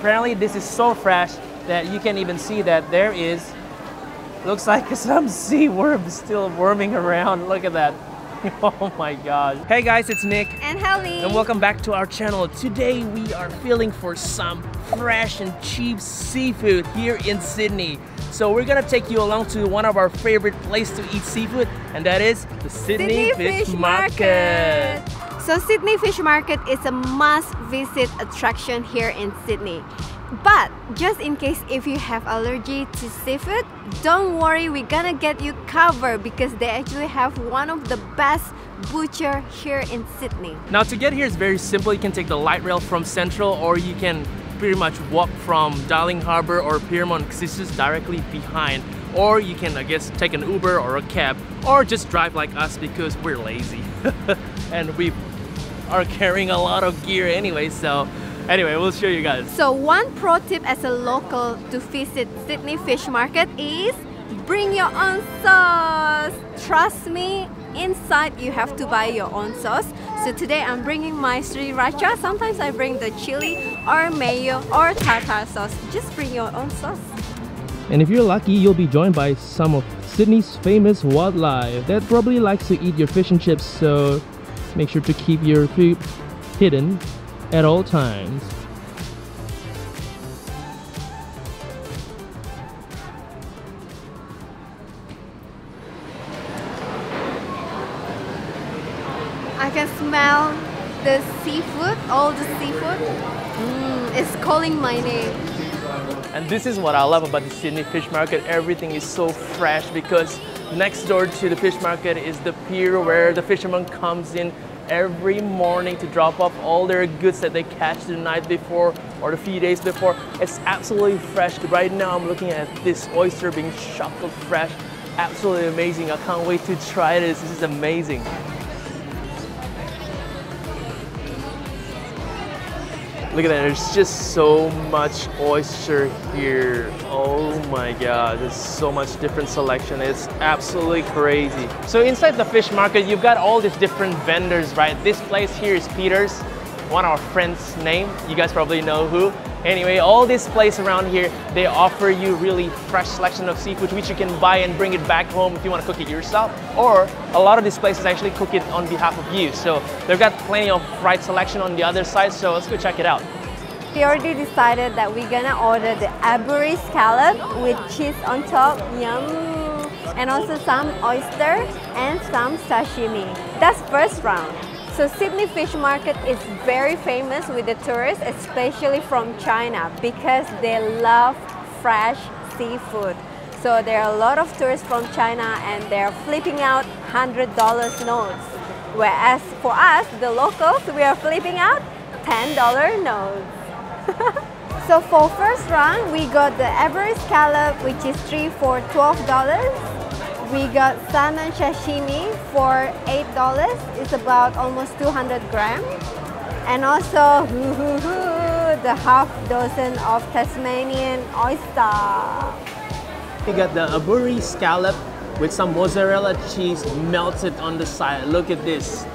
apparently this is so fresh that you can even see that there is, looks like some sea worm still worming around. Look at that. Oh my gosh. Hey guys, it's Nick. And Helmi. And welcome back to our channel. Today we are feeling for some fresh and cheap seafood here in Sydney. So we're gonna take you along to one of our favorite places to eat seafood, and that is the Sydney, Sydney Fish, Fish Market. So Sydney Fish Market is a must-visit attraction here in Sydney. But just in case if you have allergy to seafood, don't worry, we're gonna get you covered because they actually have one of the best butcher here in Sydney. Now to get here is very simple. You can take the light rail from Central or you can pretty much walk from Darling Harbour or Pyrmont because it's just directly behind. Or you can I guess take an Uber or a cab or just drive like us because we're lazy. and we are carrying a lot of gear anyway so anyway we'll show you guys. So one pro tip as a local to visit Sydney Fish Market is bring your own sauce. Trust me, inside you have to buy your own sauce. So today I'm bringing my sriracha. Sometimes I bring the chili or mayo or tartar sauce. Just bring your own sauce. And if you're lucky, you'll be joined by some of Sydney's famous wildlife that probably likes to eat your fish and chips, so make sure to keep your food hidden at all times. I can smell the seafood, all the seafood. Mm, it's calling my name. And this is what I love about the Sydney Fish Market. Everything is so fresh because next door to the fish market is the pier where the fisherman comes in every morning to drop off all their goods that they catch the night before or the few days before. It's absolutely fresh. Right now I'm looking at this oyster being shackled fresh. Absolutely amazing. I can't wait to try this. This is amazing. Look at that, there's just so much oyster here. Oh my god, there's so much different selection. It's absolutely crazy. So inside the fish market, you've got all these different vendors, right? This place here is Peter's, one of our friends' name. You guys probably know who. Anyway, all this place around here, they offer you really fresh selection of seafood which you can buy and bring it back home if you want to cook it yourself. Or a lot of these places actually cook it on behalf of you. So they've got plenty of fried selection on the other side, so let's go check it out. We already decided that we're gonna order the Aburi scallop with cheese on top, yum! And also some oyster and some sashimi. That's first round. So Sydney Fish Market is very famous with the tourists, especially from China, because they love fresh seafood. So there are a lot of tourists from China and they're flipping out $100 notes. Whereas for us, the locals, we are flipping out $10 notes. so for first round, we got the Aburi scallop, which is 3 for $12. We got salmon sashimi for $8. It's about almost 200 grams. And also hoo, hoo, hoo, the half dozen of Tasmanian oyster. We got the Aburi scallop with some mozzarella cheese melted on the side. Look at this.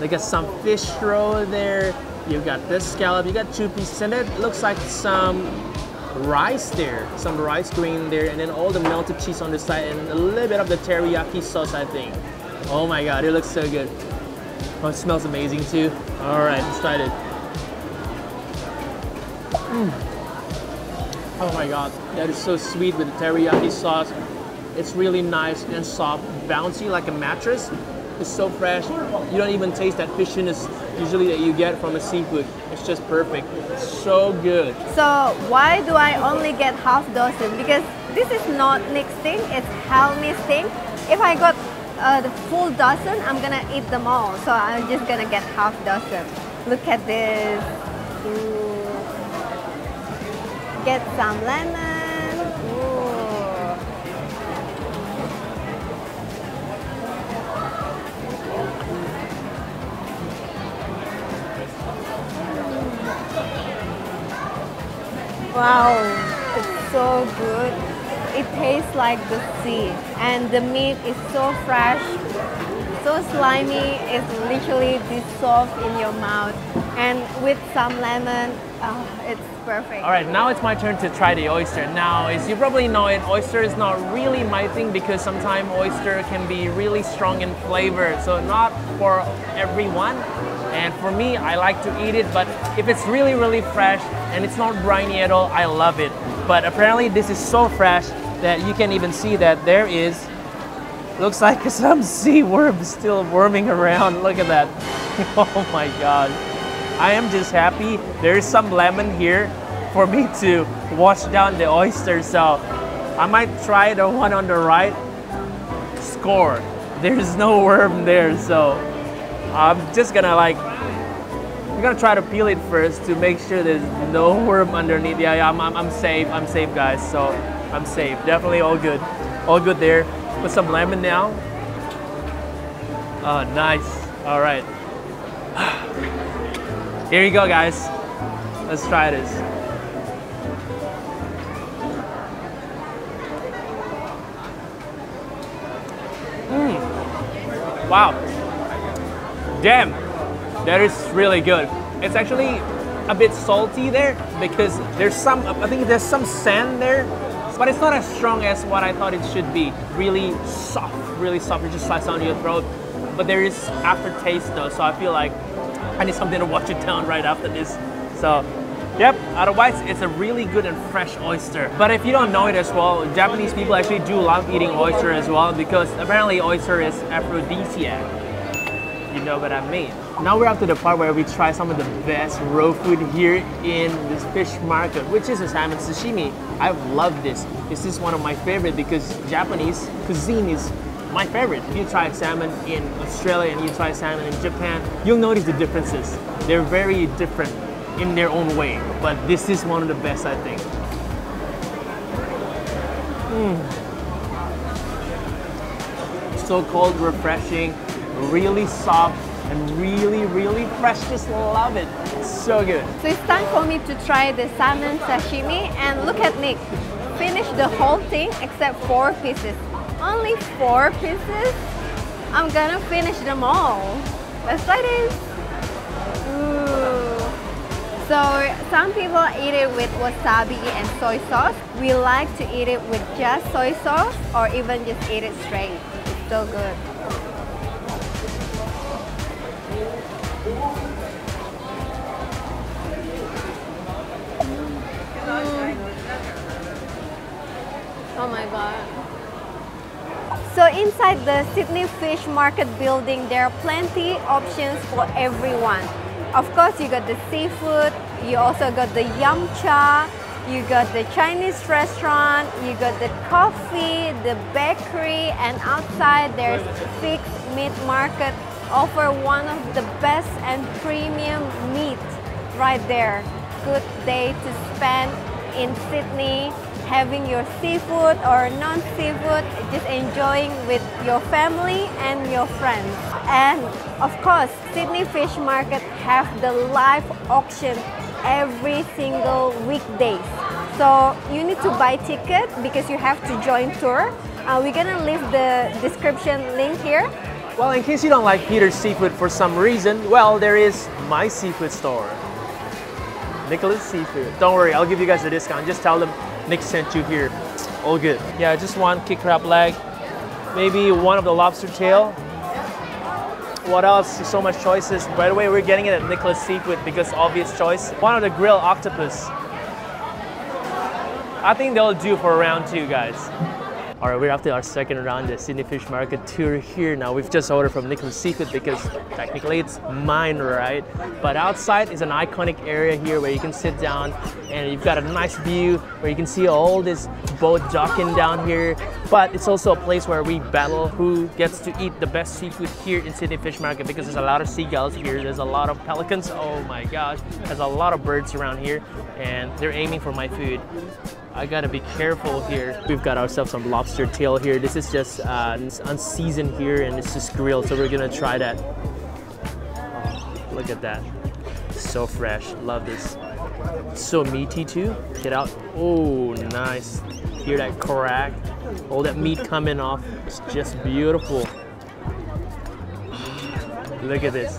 They got some fish roll there. You got this scallop. You got two pieces, and it looks like some rice there, some rice green there, and then all the melted cheese on the side, and a little bit of the teriyaki sauce, I think. Oh my god, it looks so good. Oh, it smells amazing too. All right, let's try it. Mm. Oh my god, that is so sweet with the teriyaki sauce. It's really nice and soft, bouncy like a mattress. It's so fresh. You don't even taste that fishiness usually that you get from a seafood. It's just perfect. It's so good. So why do I only get half dozen? Because this is not Nick's thing, it's Helmi's thing. If I got uh, the full dozen, I'm gonna eat them all. So I'm just gonna get half dozen. Look at this. Ooh. Get some lemon. Wow, it's so good. It tastes like the sea and the meat is so fresh, so slimy, it's literally dissolved in your mouth. And with some lemon, oh, it's perfect. All right, now it's my turn to try the oyster. Now, as you probably know it, oyster is not really my thing because sometimes oyster can be really strong in flavor. So not for everyone. And for me, I like to eat it, but if it's really, really fresh and it's not briny at all, I love it. But apparently this is so fresh that you can even see that there is, looks like some sea worm still worming around. Look at that. oh my God. I am just happy there's some lemon here for me to wash down the oyster. So I might try the one on the right. Score. There's no worm there, so I'm just gonna like I'm gonna try to peel it first to make sure there's no worm underneath. Yeah, yeah I'm, I'm, I'm safe. I'm safe, guys. So I'm safe. Definitely all good. All good there. Put some lemon now. Oh, nice. All right. Here you go, guys. Let's try this. Mmm. Wow. Damn. That is really good. It's actually a bit salty there because there's some, I think there's some sand there, but it's not as strong as what I thought it should be. Really soft, really soft. It just slides down your throat. But there is aftertaste though, so I feel like I need something to wash it down right after this. So, yep, otherwise it's a really good and fresh oyster. But if you don't know it as well, Japanese people actually do love eating oyster as well because apparently oyster is aphrodisiac. You know what I mean. Now we're up to the part where we try some of the best raw food here in this fish market, which is a salmon sashimi. I've loved this. This is one of my favorite because Japanese cuisine is my favorite. If you try salmon in Australia and you try salmon in Japan, you'll notice the differences. They're very different in their own way, but this is one of the best, I think. Mm. So cold, refreshing, really soft, and really, really fresh. Just love it. So good. So it's time for me to try the salmon sashimi and look at Nick. Finish the whole thing except four pieces. Only four pieces? I'm gonna finish them all. Let's this. Ooh. So some people eat it with wasabi and soy sauce. We like to eat it with just soy sauce or even just eat it straight. It's so good. Mm. Oh my god. So inside the Sydney Fish Market building, there are plenty options for everyone. Of course, you got the seafood, you also got the yum cha, you got the Chinese restaurant, you got the coffee, the bakery, and outside there's Vic's Meat Market offer one of the best and premium meat right there. Good day to spend in Sydney having your seafood or non-seafood, just enjoying with your family and your friends. And of course, Sydney Fish Market have the live auction every single weekdays. So you need to buy ticket because you have to join tour. Uh, we're gonna leave the description link here. Well, in case you don't like Peter's Seafood for some reason, well, there is my seafood store. Nicholas Seafood. Don't worry, I'll give you guys a discount. Just tell them Nick sent you here. All good. Yeah, just one king crab leg, maybe one of the lobster tail. What else? So much choices. By the way, we're getting it at Nicholas Seafood because obvious choice. One of the grilled octopus. I think they'll do for round two, guys. All right, we're after our second round, the Sydney Fish Market tour here. Now, we've just ordered from Nicholas Seafood because technically it's mine, right? But outside is an iconic area here where you can sit down and you've got a nice view where you can see all this boat docking down here. But it's also a place where we battle who gets to eat the best seafood here in Sydney Fish Market because there's a lot of seagulls here. There's a lot of pelicans. Oh my gosh. There's a lot of birds around here and they're aiming for my food. I gotta be careful here. We've got ourselves some lobster tail here. This is just uh, unseasoned here and it's just grilled, so we're gonna try that. Oh, look at that. So fresh, love this. So meaty too. Get out. Oh, nice. Hear that crack? All that meat coming off. It's just beautiful. Look at this.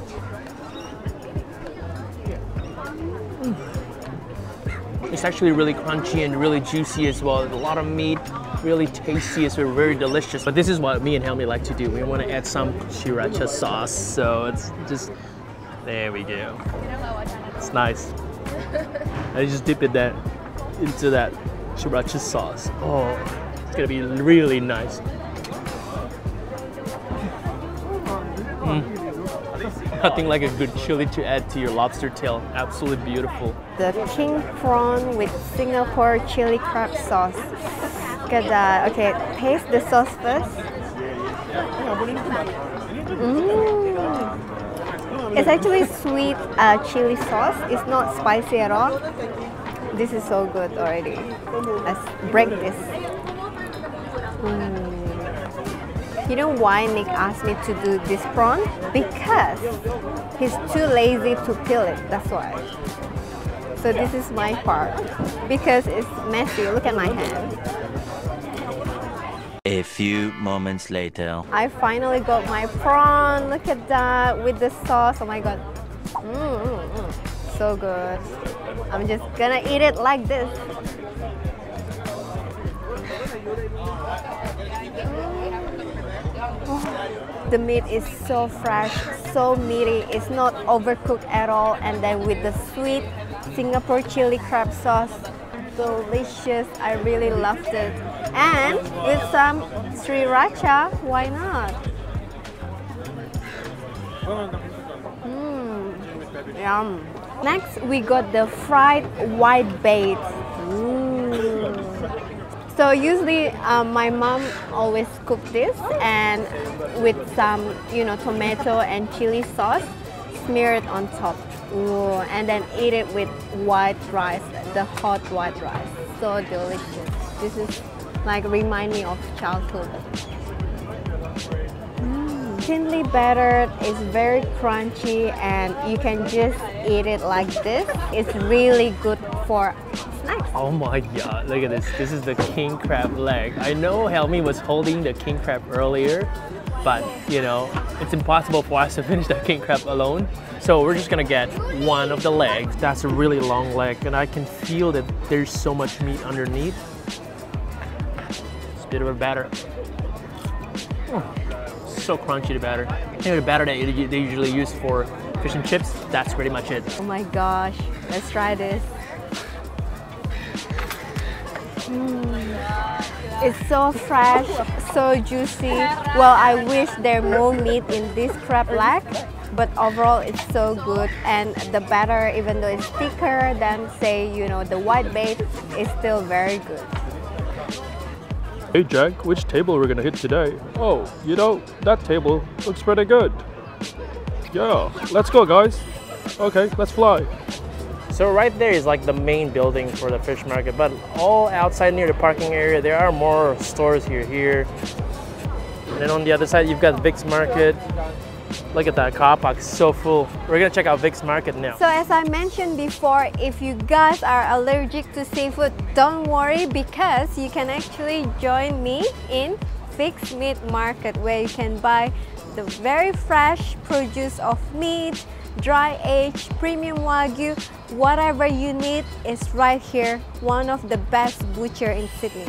It's actually really crunchy and really juicy as well. A lot of meat, really tasty as well, very delicious. But this is what me and Helmi like to do. We want to add some sriracha sauce. So it's just, there we go. It's nice. I just dip it that into that sriracha sauce. Oh, it's gonna be really nice. Nothing like a good chili to add to your lobster tail. Absolutely beautiful. The king prawn with Singapore chili crab sauce. Okay, taste the sauce first. Mm. It's actually sweet uh, chili sauce. It's not spicy at all. This is so good already. Let's break this. Mm. You know why Nick asked me to do this prawn? Because he's too lazy to peel it. That's why. So this is my part. Because it's messy. Look at my hand. A few moments later. I finally got my prawn. Look at that with the sauce. Oh my god. Mm, mm, mm. So good. I'm just gonna eat it like this. The meat is so fresh, so meaty. It's not overcooked at all. And then with the sweet Singapore chili crab sauce, delicious. I really loved it. And with some sriracha, why not? Mmm, yum. Next, we got the fried white bait. Mm. So usually um, my mom always cook this and with some, you know, tomato and chili sauce, smear it on top. Ooh, and then eat it with white rice, the hot white rice. So delicious. This is like remind me of childhood. Mm, thinly battered, it's very crunchy and you can just eat it like this. It's really good for Oh my god, look at this. This is the king crab leg. I know Helmi was holding the king crab earlier, but you know, it's impossible for us to finish the king crab alone. So we're just gonna get one of the legs. That's a really long leg and I can feel that there's so much meat underneath. It's a bit of a batter. Oh, so crunchy the batter. I think the batter that they usually use for fish and chips, that's pretty much it. Oh my gosh, let's try this. Mm. It's so fresh, so juicy. Well, I wish there more meat in this crab leg, but overall it's so good. And the batter, even though it's thicker than say, you know, the white bait, is still very good. Hey Jack, which table we're we gonna hit today? Oh, you know, that table looks pretty good. Yeah, let's go guys. Okay, let's fly. So right there is like the main building for the fish market, but all outside near the parking area, there are more stores here. Here, and then on the other side, you've got Vic's Market. Look at that car park, so full. We're gonna check out Vic's Market now. So as I mentioned before, if you guys are allergic to seafood, don't worry because you can actually join me in Vic's Meat Market where you can buy the very fresh produce of meat, dry aged, premium wagyu, whatever you need is right here, one of the best butcher in Sydney.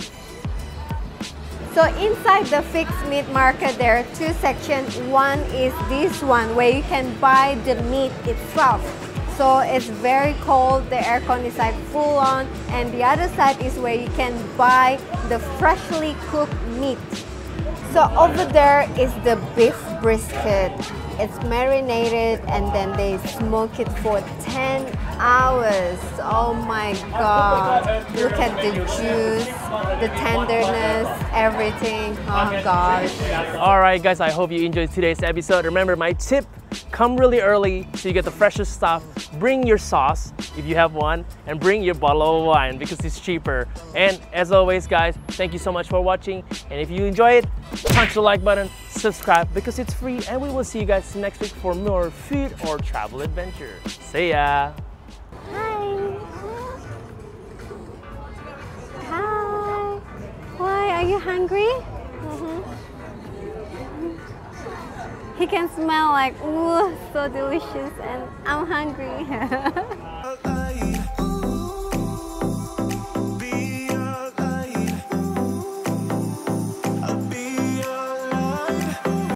So inside the Vic's meat market, there are two sections. One is this one where you can buy the meat itself. So it's very cold, the aircon is like full on. And the other side is where you can buy the freshly cooked meat. So over there is the beef brisket. It's marinated and then they smoke it for 10 hours. Oh my god. Look at the juice, the tenderness, everything. Oh gosh. All right, guys, I hope you enjoyed today's episode. Remember my tip, come really early so you get the freshest stuff. Bring your sauce if you have one and bring your bottle of wine because it's cheaper. And as always, guys, thank you so much for watching. And if you enjoy it, punch the like button, subscribe because it's free and we will see you guys next week for more food or travel adventure. See ya! Hi. Hi. Why, are you hungry? Mhm. He can smell like, ooh, so delicious and I'm hungry.